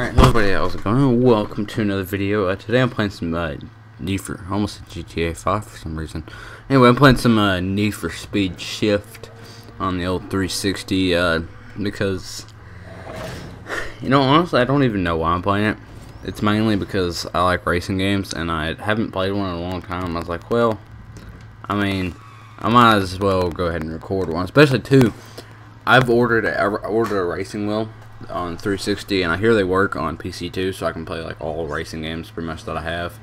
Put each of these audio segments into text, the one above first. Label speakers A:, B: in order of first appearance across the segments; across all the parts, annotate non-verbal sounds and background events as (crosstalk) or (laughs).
A: Alright, everybody, how's it going? Welcome to another video. Uh, today I'm playing some uh, Need for, almost GTA 5 for some reason. Anyway, I'm playing some uh, Need for Speed Shift on the old 360 uh, because, (sighs) you know, honestly, I don't even know why I'm playing it. It's mainly because I like racing games and I haven't played one in a long time. I was like, well, I mean, I might as well go ahead and record one, especially too. I've ordered a, I ordered a racing wheel on 360, and I hear they work on PC too, so I can play like all racing games pretty much that I have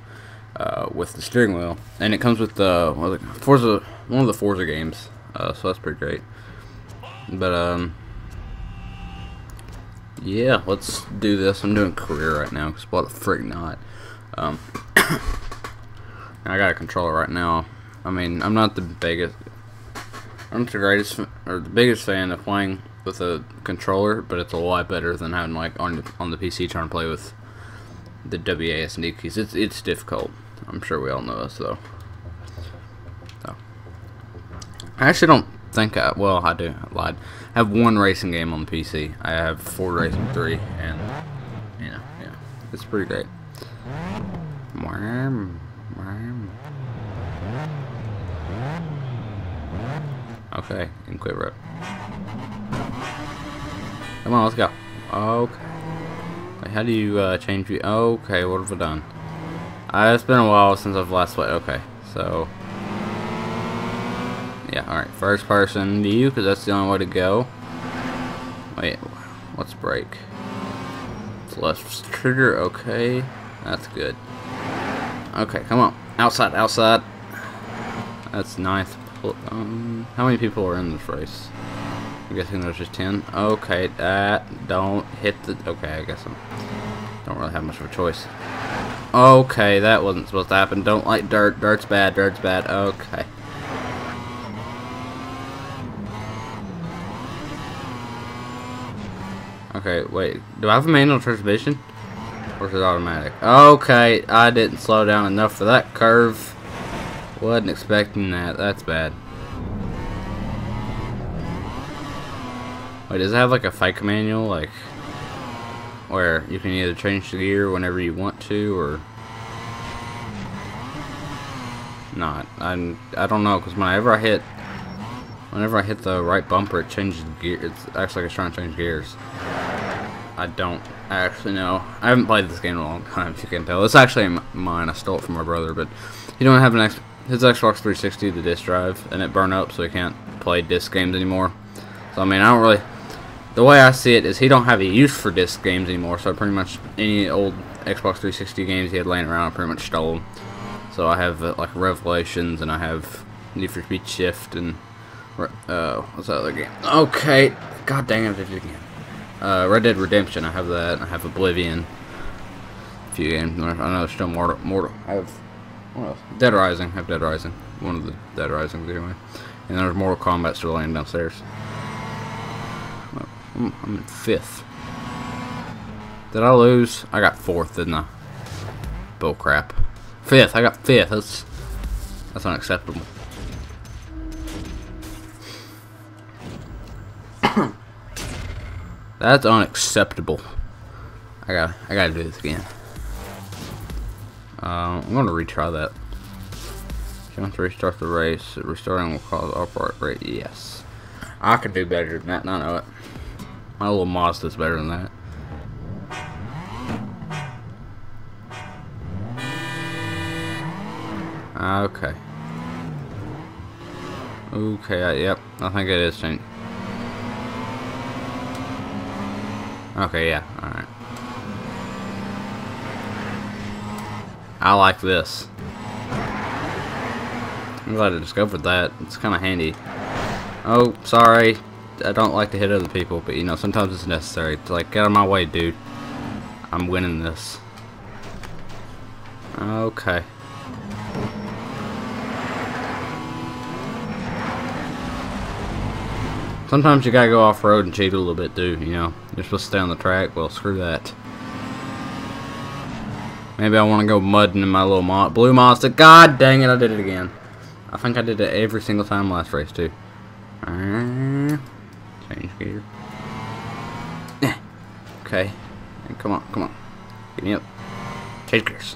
A: uh, with the steering wheel. And it comes with the Forza, one of the Forza games, uh, so that's pretty great. But um, yeah, let's do this. I'm doing career right now, because what the frick not. Um, (coughs) I got a controller right now. I mean, I'm not the biggest, I'm not the greatest or the biggest fan of playing with a controller, but it's a lot better than having like on the, on the PC trying to play with the WASD keys. It's it's difficult. I'm sure we all know this though. So I actually don't think I well I do I lied. I have one racing game on the PC. I have Ford Racing 3 and you know yeah it's pretty great. Okay, and quit rep. Come on, let's go. Okay. Wait, how do you uh, change view? Okay, what have I done? Uh, it's been a while since I've last played. Okay, so... Yeah, alright. First person view, because that's the only way to go. Wait, let's break. Left trigger, okay. That's good. Okay, come on. Outside, outside. That's ninth. Um, how many people are in this race? I'm guessing there's just 10. Okay, that don't hit the... Okay, I guess I don't really have much of a choice. Okay, that wasn't supposed to happen. Don't like dirt. Dirt's bad. Dirt's bad. Okay. Okay, wait. Do I have a manual transmission? Or is it automatic? Okay, I didn't slow down enough for that curve. Wasn't expecting that. That's bad. Wait, does it have like a FICA manual, like where you can either change the gear whenever you want to, or not? I'm I don't know because whenever I hit whenever I hit the right bumper, it changes the gear. It's actually like it's trying to change gears. I don't actually know. I haven't played this game in a long time, (laughs) if you can tell. It's actually mine. I stole it from my brother, but he don't have an X his Xbox 360, the disc drive, and it burned up, so he can't play disc games anymore. So I mean, I don't really the way I see it is he don't have a use for disc games anymore, so pretty much any old Xbox 360 games he had laying around, I pretty much stole them. So I have uh, like Revelations, and I have Need for Speed Shift, and uh, what's that other game? Okay, god dang it, I did it again. Uh, Red Dead Redemption, I have that. I have Oblivion. A few games. I know there's still Mortal. Mortal. I have what else? Dead Rising. I have Dead Rising. One of the Dead Risings anyway. And there's Mortal Kombat still laying downstairs. I'm in fifth. Did I lose? I got fourth, didn't I? Bull crap. Fifth. I got fifth. That's that's unacceptable. (coughs) that's unacceptable. I got I gotta do this again. Uh, I'm gonna retry that. Want to restart the race, restarting will cause upright rate. Yes. I can do better than that, and I know it. My little Mazda's better than that. Okay. Okay, yep. I think it is changed. Okay, yeah, alright. I like this. I'm glad I discovered that. It's kind of handy. Oh, sorry. I don't like to hit other people, but you know, sometimes it's necessary. To like, get out of my way, dude. I'm winning this. Okay. Sometimes you gotta go off-road and cheat a little bit, too, you know. You're supposed to stay on the track. Well, screw that. Maybe I want to go mudding in my little blue monster. God dang it, I did it again. I think I did it every single time last race, too. Uh, Gear. okay. come on, come on. Get me up. Change gears.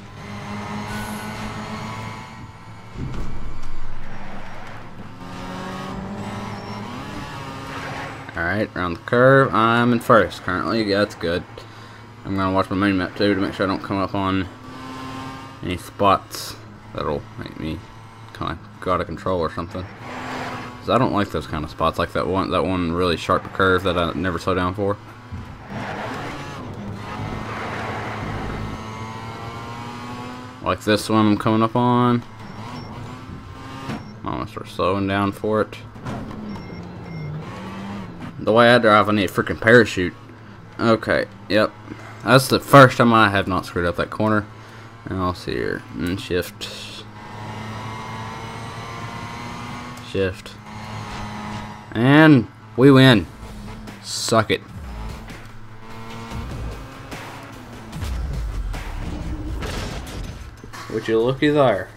A: Alright, around the curve. I'm in first currently. Yeah, that's good. I'm going to watch my mini map too to make sure I don't come up on any spots that'll make me kind of go out of control or something. I don't like those kind of spots, like that one, that one really sharp curve that I never slow down for. Like this one I'm coming up on. I'm gonna start slowing down for it. The way I drive, I need a freaking parachute. Okay, yep. That's the first time I have not screwed up that corner. And I'll see here. And shift. Shift. And we win. Suck it. Would you looky there?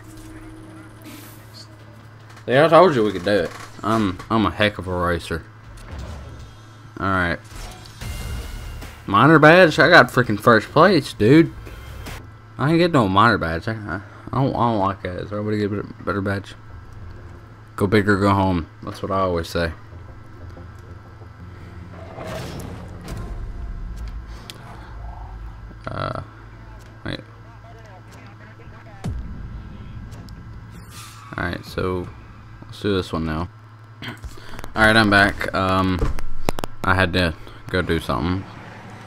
A: Yeah, I told you we could do it. I'm I'm a heck of a racer. Alright. Minor badge? I got freaking first place, dude. I ain't get no minor badge. I, I, don't, I don't like that. Is there anybody get a better badge? Go big or go home. That's what I always say. Do this one now. Alright, I'm back. Um, I had to go do something.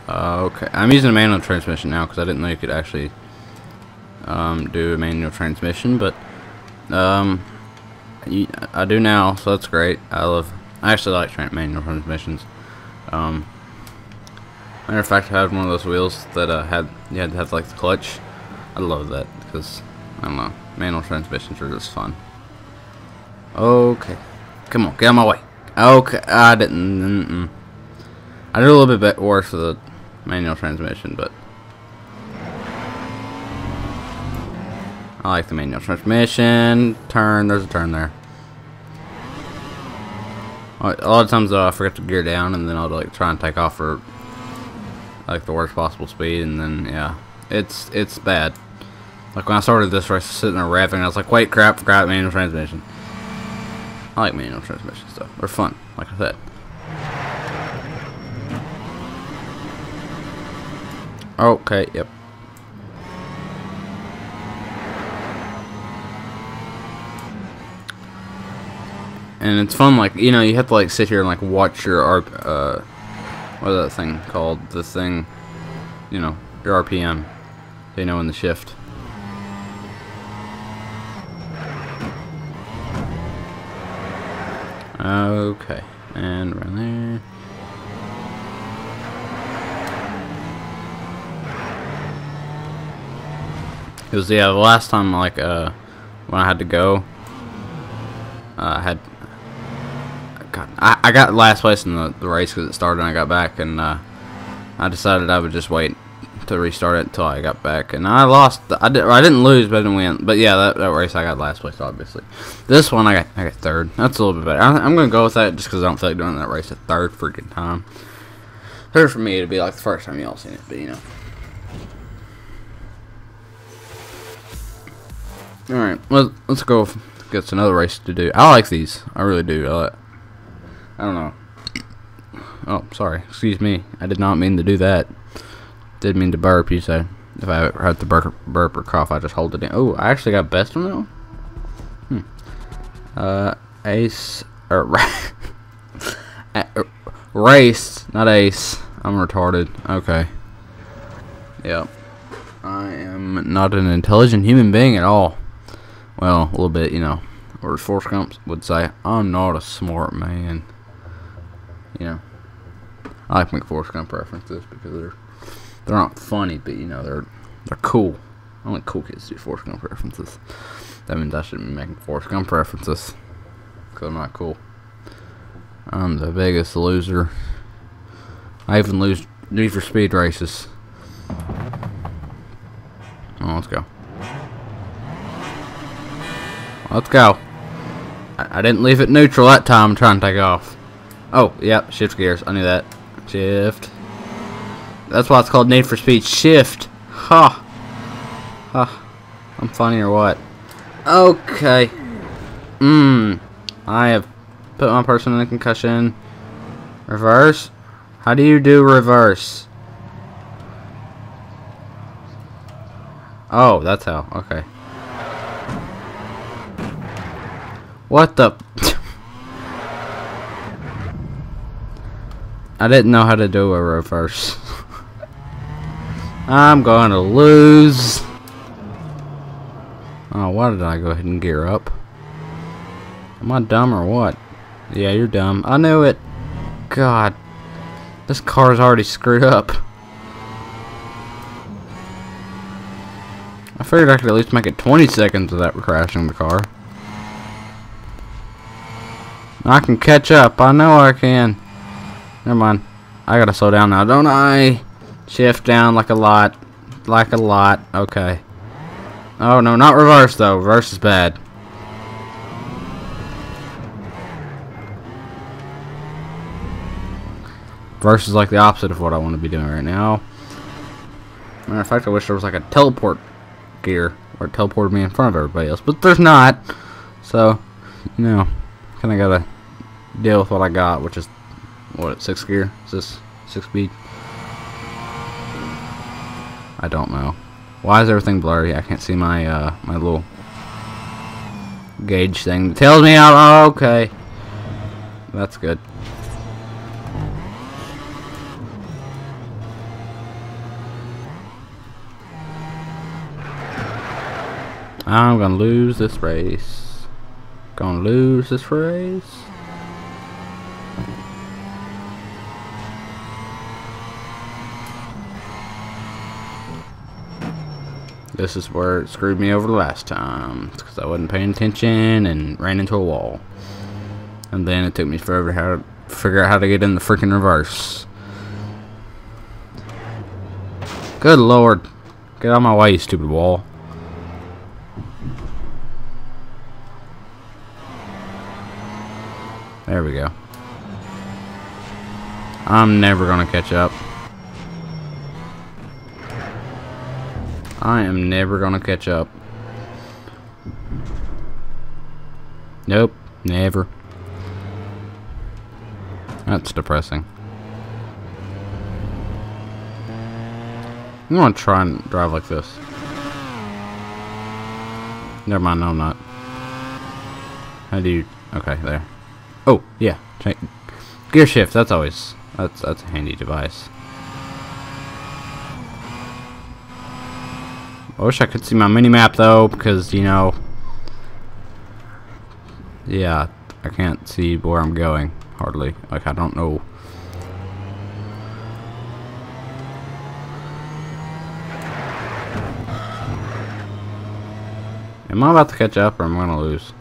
A: Uh, okay, I'm using a manual transmission now because I didn't know you could actually um, do a manual transmission, but um, I do now, so that's great. I love, I actually like tra manual transmissions. Um, matter of fact, I had one of those wheels that uh, had you had to have like the clutch. I love that because I don't know, manual transmissions are just fun. Okay, come on, get out of my way. Okay, I didn't. Mm -mm. I did a little bit worse with the manual transmission, but I like the manual transmission. Turn, there's a turn there. A lot of times though, I forget to gear down, and then I'll like try and take off for like the worst possible speed, and then yeah, it's it's bad. Like when I started this race, sitting there revving, I was like, wait, crap, forgot manual transmission. I like manual transmission stuff. They're fun, like I said. Okay, yep. and it's fun. Like you know, you have to like sit here and like watch your uh, what is that thing called? The thing, you know, your RPM. You know in the shift. Okay, and run there. It was yeah the last time like uh when I had to go. Uh, I had God, I, I got last place in the, the race because it started and I got back, and uh, I decided I would just wait to restart it until I got back, and I lost. I, did, I didn't lose, but I didn't win. But yeah, that, that race I got last place, obviously. This one I got I got third. That's a little bit better. I, am gonna go with that just because I don't feel like doing that race a third freaking time. Third for me to be like the first time y'all seen it, but you know. All right, well, let's go. Get another race to do. I like these. I really do. I like, I don't know. Oh, sorry. Excuse me. I did not mean to do that. Did mean to burp, you said. If I had to burp, burp or cough, I just hold it in. Oh, I actually got best on that one? Hmm. Uh, ace, or (laughs) race, not ace. I'm retarded. Okay. Yep. I am not an intelligent human being at all. Well, a little bit, you know. Or Forrest Gump would say, I'm not a smart man you know. I like Forrest Gump references because they're they're not funny, but you know they're they're cool. Only cool kids do Forrest Gump references. That means I shouldn't be making Forrest Gump references because I'm not cool. I'm the biggest loser. I even lose Need for Speed races. Oh, let's go. Let's go. I, I didn't leave it neutral that time. I'm trying to take off. Oh, yep, shift gears. I knew that. Shift. That's why it's called Need for Speed Shift. Ha. Huh. Ha. Huh. I'm funny or what? Okay. Mmm. I have put my person in a concussion. Reverse? How do you do reverse? Oh, that's how. Okay. What the... (laughs) I didn't know how to do a reverse. (laughs) I'm going to lose. Oh, why did I go ahead and gear up? Am I dumb or what? Yeah, you're dumb. I knew it. God. This car's already screwed up. I figured I could at least make it 20 seconds without crashing the car. I can catch up. I know I can. Never mind. I gotta slow down now, don't I? Shift down like a lot. Like a lot. Okay. Oh, no, not reverse, though. Reverse is bad. Reverse is like the opposite of what I want to be doing right now. Matter of fact, I wish there was like a teleport gear or teleported me in front of everybody else. But there's not. So, you know, kind of got to deal with what I got, which is, what, six gear? Is this six speed? I don't know. Why is everything blurry? I can't see my uh, my little gauge thing. Tells me out. Oh, okay. That's good. I'm gonna lose this race. Gonna lose this race. This is where it screwed me over the last time. because I wasn't paying attention and ran into a wall. And then it took me forever how to figure out how to get in the freaking reverse. Good lord. Get out of my way, you stupid wall. There we go. I'm never gonna catch up. I am never gonna catch up. Nope, never. That's depressing. I'm gonna try and drive like this. Never mind, no I'm not. How do you... Okay, there. Oh, yeah. Gear shift, that's always... That's, that's a handy device. I wish I could see my mini-map though, because, you know... Yeah, I can't see where I'm going, hardly. Like, I don't know... Am I about to catch up or am I going to lose?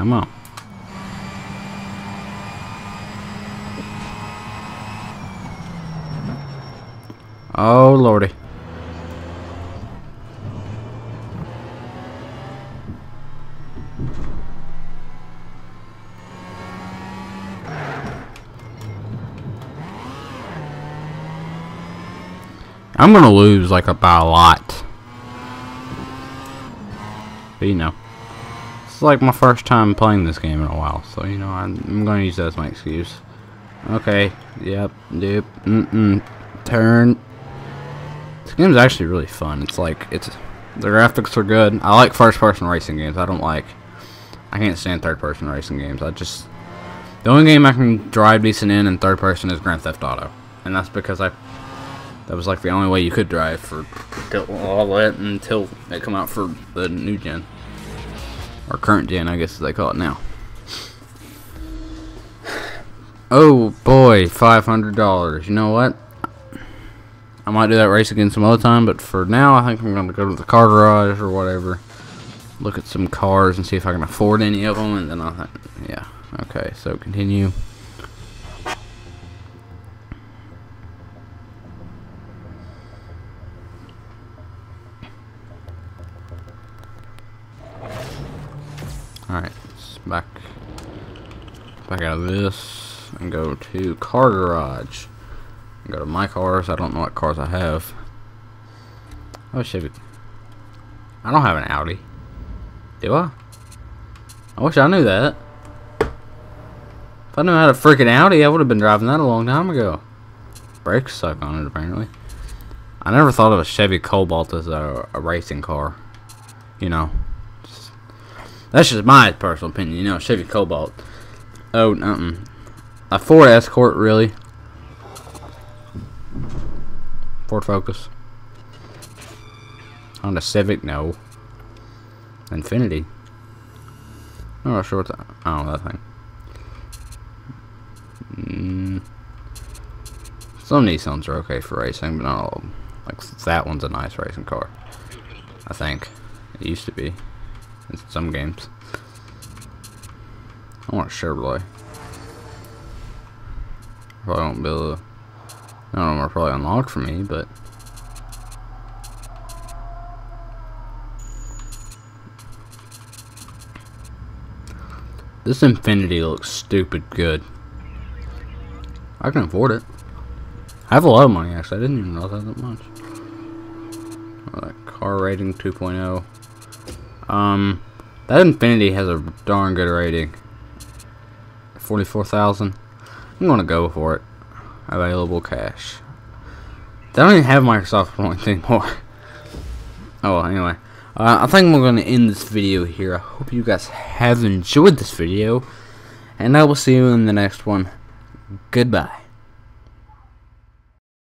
A: Come on. Oh, lordy. I'm gonna lose like by a lot. But you know. Like my first time playing this game in a while, so you know I'm, I'm to use that as my excuse. Okay, yep, yep, mm-mm, turn. This game's actually really fun. It's like it's the graphics are good. I like first-person racing games. I don't like. I can't stand third-person racing games. I just the only game I can drive decent in in third person is Grand Theft Auto, and that's because I that was like the only way you could drive for all that until they come out for the new gen. Or current gen, I guess as they call it now. Oh boy, $500. You know what? I might do that race again some other time, but for now, I think I'm going to go to the car garage or whatever. Look at some cars and see if I can afford any of them, and then I'll... Yeah, okay, so continue. Out of this and go to car garage. Go to my cars. I don't know what cars I have. Oh shit. I don't have an Audi. Do I? I wish I knew that. If I knew how to freaking Audi, I would have been driving that a long time ago. Brakes suck on it, apparently. I never thought of a Chevy Cobalt as a, a racing car. You know. That's just my personal opinion, you know, Chevy Cobalt. Oh, nothing. A Ford Escort, really? Ford Focus. Honda Civic, no. Infiniti. I'm not sure what that. Oh, that thing. Mm. Some Nissans are okay for racing, but not all of them. Like, that one's a nice racing car. I think. It used to be. In some games. I want Chevrolet. Probably won't be able to. Of them are probably unlocked for me, but. This Infiniti looks stupid good. I can afford it. I have a lot of money actually. I didn't even know that that much. Uh, car rating 2.0. Um, that Infiniti has a darn good rating. 44,000. I'm gonna go for it. Available cash. They don't even have Microsoft points anymore. (laughs) oh well, anyway. Uh, I think we're gonna end this video here. I hope you guys have enjoyed this video. And I will see you in the next one. Goodbye.